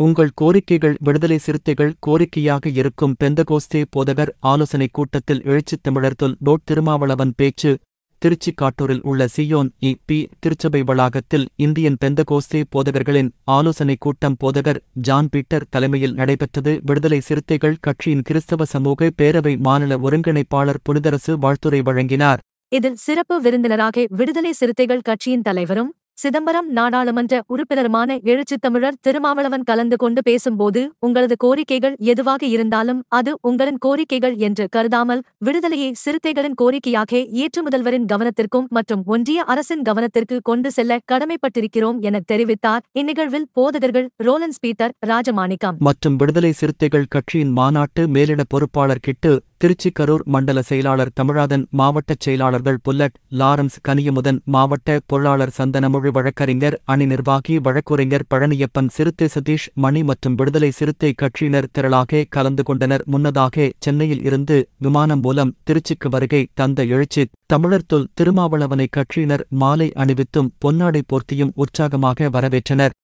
உங்கள் கோரிக்கைகள் விடுதலை சிறுத்தைகள் கோரிக்கையாக இருக்கும் பெந்தகோஸ்தே போதகர் ஆலோசனைக் கூட்டத்தில் எழுச்சித் தமிழர்தொல் டோட் திருமாவளவன் பேச்சு திருச்சி காட்டூரில் உள்ள சியோன் இ. பி. திருச்சபை வளாகத்தில் இந்தியன் பெந்தகோஸ்தே போதகர்களின் ஆலோசனைக் கூட்டம் போதகர் ஜான் பீட்டர் தலைமையில் நடைபெற்றது. விடுதலை சிறுத்தைகள் கட்சியின் கிறிஸ்தவ சமூக பேரவை மாநில ஒருங்கிணைப்பாளர் புனிதரசு வாழ்த்துரை வழங்கினார். இதில் சிறப்பு விருந்தினராக விடுதலை சிறுத்தைகள் கட்சியின் தலைவரும் சிதம்பரம் நாடாளுமன்ற உறுப்பினருமான எழுச்சித் தமிழர் திருமாவளவன் கலந்து கொண்டு பேசும்போது உங்களது கோரிக்கைகள் எதுவாக இருந்தாலும் அது உங்களின் கோரிக்கைகள் என்று கருதாமல் விடுதலையை சிறுத்தைகளின் கோரிக்கையாக ஏற்று முதல்வரின் கவனத்திற்கும் மற்றும் ஒன்றிய அரசின் கவனத்திற்கு கொண்டு செல்ல கடமைப்பட்டிருக்கிறோம் என தெரிவித்தார். இந்நிகழ்வில் போதகர்கள் ரோலன்ஸ் பீட்டர் ராஜமாணிக்கம். மற்றும் விடுதலை சிறுத்தைகள் கட்சியின் மாநாட்டு மேலிட பொறுப்பாளர் கிட்டு திருச்சி கரூர் மண்டல செயலாளர் தமிழாதன் மாவட்டச் செயலாளர்கள் புல்லட் லாரன்ஸ் கனியமுதன் மாவட்ட பொருளாளர் சந்தனமொழி வழக்கறிஞர் அணி நிர்வாகி வழக்குரைஞர் பழனியப்பன் சிறுத்தை சதீஷ் மணி மற்றும் விடுதலை சிறுத்தை கட்சியினர் திரளாக கலந்து கொண்டனர். முன்னதாக சென்னையில் இருந்து விமானம் மூலம் திருச்சிக்கு வருகை தந்த எழுச்சி தமிழர் தொல் திருமாவளவனை கட்சியினர் மாலை அணிவித்தும் பொன்னாடை போர்த்தியும் உற்சாகமாக வரவேற்றனர்.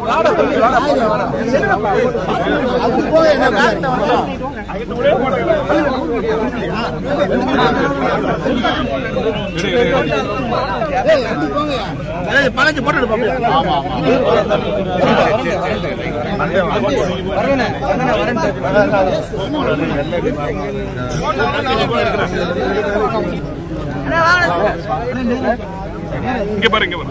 வாடா வாடா வாடா அது போய் என்ன இங்க பாரு இங்க பாரு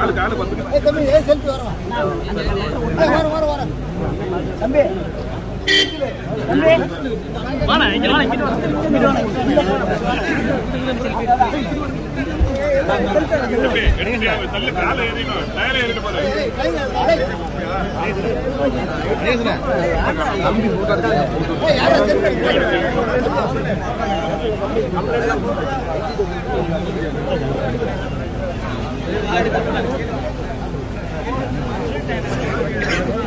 தம்பி கால் கால் கால் பத்துக்க தம்பி. எடுத்து தள்ளு காலை ஏறிடும் டயர் ஏறிட்டு பாரு எழுதி 全然違う。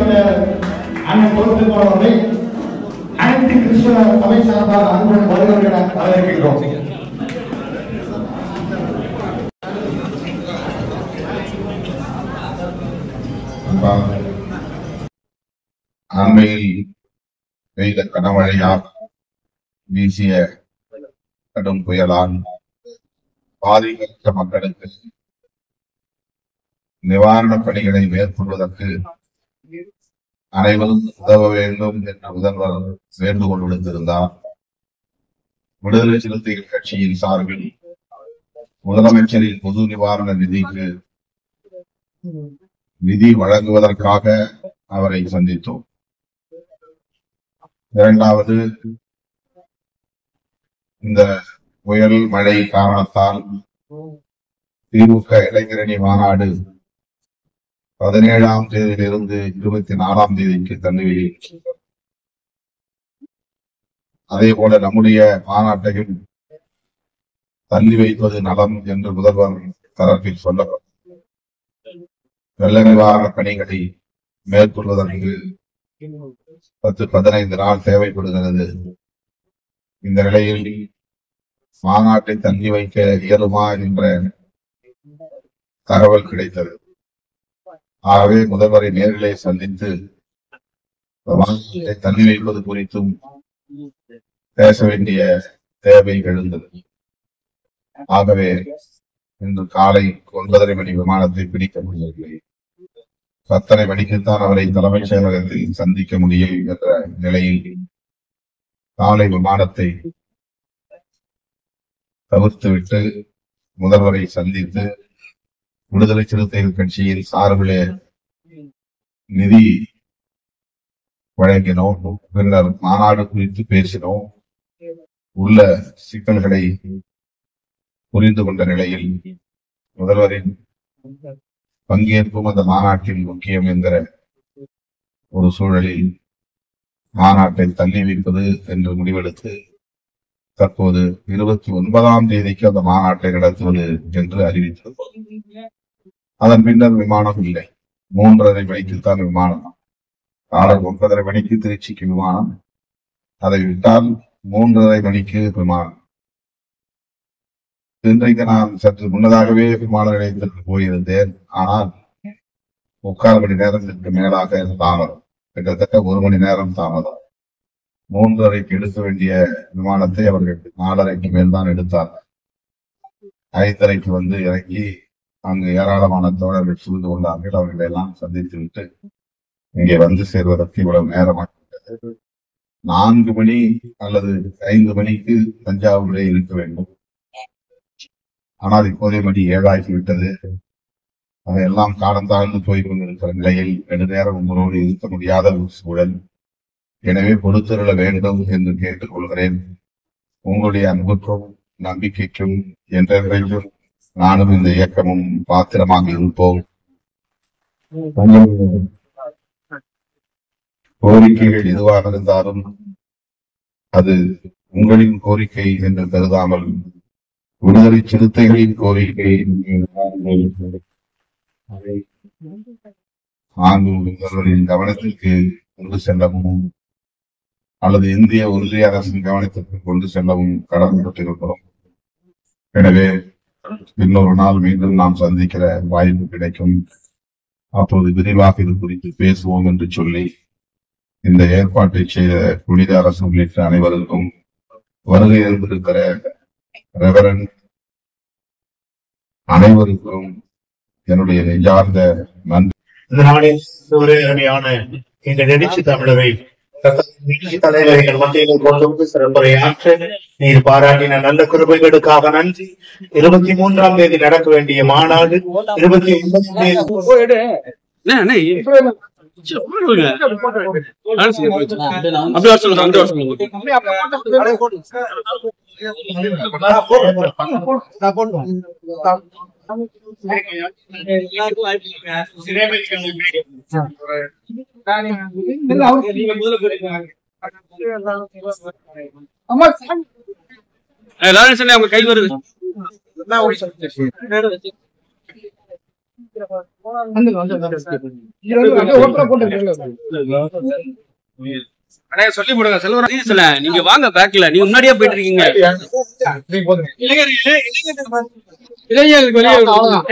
தமிழர் அண்ணன் பொறுத்து அவர்களை அனைத்து கிறிஸ்துவ சபை சார்பாக அன்புடன் வருகிறவர்கள் என வரவேற்கின்றோம். அண்மையில் பெய்த கனமழையால் வீசிய கடும் புயலால் பாதிக்கப்பட்ட மக்களுக்கு நிவாரணப் பணிகளை மேற்கொள்வதற்கு அனைவரும் உதவ வேண்டும் என்று முதல்வர் வேண்டுகோள் விடுத்திருந்தார். விடுதலை சிறுத்தைகள் கட்சியின் சார்பில் முதலமைச்சரின் பொது நிவாரண நிதிக்கு நிதி வழங்குவதற்காக அவரை சந்தித்தோம். இரண்டாவது இந்த புயல் மழை காரணத்தால் திமுக இளைஞரணி மாநாடு பதினேழாம் தேதியிலிருந்து இருபத்தி நாலாம் தேதிக்கு தள்ளி அதே போல நம்முடைய மாநாட்டையும் தள்ளி வைப்பது நலம் என்று முதல்வர் தரப்பில் சொல்லப்படும். வெள்ள நிவாரண பணிகளை மேற்கொள்வதற்கு பத்து பதினைந்து நாள் தேவைப்படுகிறது. இந்த நிலையில் மாநாட்டை தள்ளி வைக்க இயலுமா என்ற தகவல் கிடைத்தது. ஆகவே முதல்வரை நேர்களை சந்தித்து மாநாட்டை தள்ளி வைப்பது குறித்தும் பேச வேண்டிய தேவை எழுந்தது. ஆகவே இன்று காலை ஒன்பதரை மணி விமானத்தை பிடிக்க முடியவில்லை. பத்தரை மணிக்குத்தான் அவரை தலைமைச் செயலகத்தில் சந்திக்க முடியும் என்ற நிலையில் காலை விமானத்தை தவிர்த்துவிட்டு முதல்வரை சந்தித்து விடுதலை சிறுத்தைகள் கட்சியின் சார்பிலே நிதி வழங்கினோம். பின்னர் மாநாடு குறித்து பேசினோம். உள்ள சிக்கல்களை புரிந்து கொண்ட நிலையில் முதல்வரின் பங்கேற்பும் அந்த மாநாட்டில் முக்கியம் என்கிற ஒரு சூழலில் மாநாட்டை தள்ளி வைப்பது என்று முடிவெடுத்து தற்போது இருபத்தி ஒன்பதாம் தேதிக்கு அந்த மாநாட்டை நடத்துவது என்று அறிவித்தது. அதன் பின்னர் விமானம் இல்லை. மூன்றரை மணிக்குத்தான் விமானம். காலை ஒன்பதரை மணிக்கு திருச்சிக்கு விமானம். அதை விட்டால் மூன்றரை மணிக்கு விமானம். இன்றைக்கு நான் சற்று முன்னதாகவே விமான நிலையத்திற்கு போயிருந்தேன். ஆனால் முக்கால் மணி நேரத்திற்கு மேலாக தாமதம். கிட்டத்தட்ட ஒரு மணி நேரம் தாமதம். மூன்றரைக்கு எடுக்க வேண்டிய விமானத்தை அவர்கள் நாலரைக்கு மேல் தான் எடுத்தார்கள் ஐந்தரைக்கு வந்து இறங்கி அங்கு ஏராளமான தோழர்கள் சூழ்ந்து கொண்டார்கள். அவர்களை எல்லாம் சந்தித்து விட்டு இங்கே வந்து சேர்வதற்கு இவ்வளவு நேரமாகிவிட்டது நான்கு மணி அல்லது ஐந்து மணிக்கு தஞ்சாவூரிலே இருக்க வேண்டும். ஆனால் இப்போதே மணி ஏழாகி விட்டது. அதையெல்லாம் காலம் தாழ்ந்து போய் கொண்டிருக்கிற நிலையில் நெடுநேரம் உங்களோடு இருக்க முடியாத ஒரு சூழல். எனவே பொறுத்திருள வேண்டும் என்று கேட்டுக்கொள்கிறேன். உங்களுடைய அன்புக்கும் நம்பிக்கைக்கும் என்றென்றையும் நானும் இந்த இயக்கமும் பாத்திரமாக இருப்போம். கோரிக்கைகள் எதுவாக இருந்தாலும் அது உங்களின் கோரிக்கை என்று கருதாமல் விடுதலை சிறுத்தைகளின் கோரிக்கை நாங்கள் உங்களின் கவனத்திற்கு கொண்டு செல்லவும் அல்லது இந்திய ஒன்றிய அரசின் கவனத்திற்கு கொண்டு செல்லவும் கடமைப்பட்டிருக்கிறோம் எனவே இன்னொரு நாள் மீண்டும் நாம் சந்திக்கிற வாய்ப்பு கிடைக்கும். அப்போது விரிவாக இது குறித்து பேசுவோம் என்று சொல்லி இந்த ஏற்பாட்டை செய்த புனித அரசு உள்ளிட்ட அனைவருக்கும் வருகை இருந்திருக்கிற ரெவரன் அனைவருக்கும் என்னுடைய நெஞ்சார்ந்த நன்றி. நாளில் ஒரு நெடிச்சு தமிழரை நிகழ்ச்சி மத்தியில் கொண்டு சிறப்புரையாற்ற நீர் பாராட்டின நல்ல குறிப்புகளுக்காக நன்றி இருபத்தி மூன்றாம் தேதி நடக்க வேண்டிய மாநாடு இருபத்தி ஒன்பதாம் தேதி லாரன்ஸ் அண்ணே, கை வருது அண்ணே சொல்லி போடுங்க. செல்வராஜ் நீங்க சொல்ல நீங்க வாங்க பேக்ல நீங்க முன்னாடியே போயிட்டு இருக்கீங்க. 你的叶子肯定有毛啊